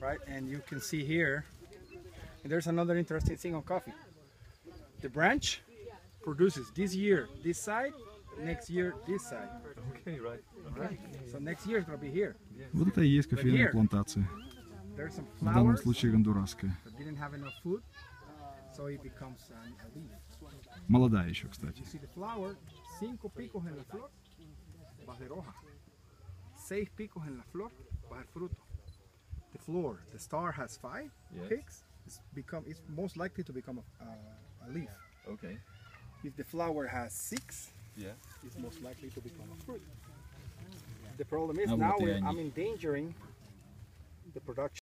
right? And you can see here, and there's another interesting thing on coffee. The branch produces this year this side, next year this side. Okay, right. Right? So next year it's gonna be here. Вот это и есть кофейная here. плантация. There's some В данном flowers случае гондурасская. that didn't have enough food, so it becomes an, a leaf. Молодая еще, кстати. You see the flower, cinco picos en la flor, va a ser hoja. Seis picos en la flor, va a ser fruto. floor, the star has five yes. peaks, it's become it's most likely to become a, uh, a leaf. Okay. If the flower has six, yeah, it's most likely to become a fruit. The problem is now, now I'm endangering the production.